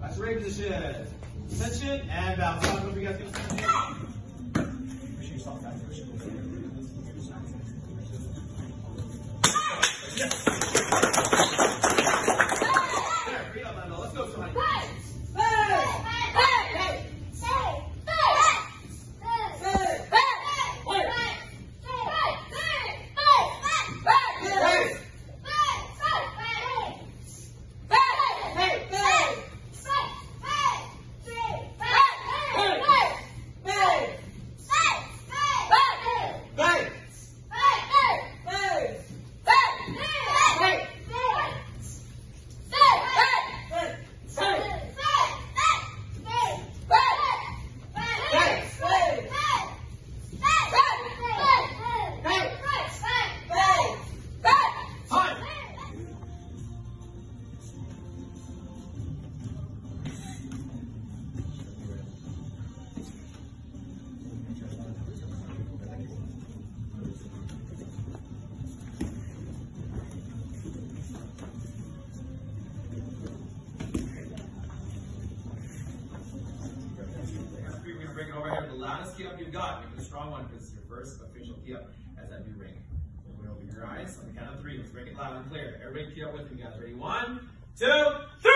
Back to position. Attention and bounce. Many of you guys get attention? There, over here. The loudest kihap you've got. Make it a strong one because it's your first official kihap as that new ring. Open your eyes on the count of three. Let's bring it loud and clear. Everybody kihap with me, guys. Ready? One, two, three.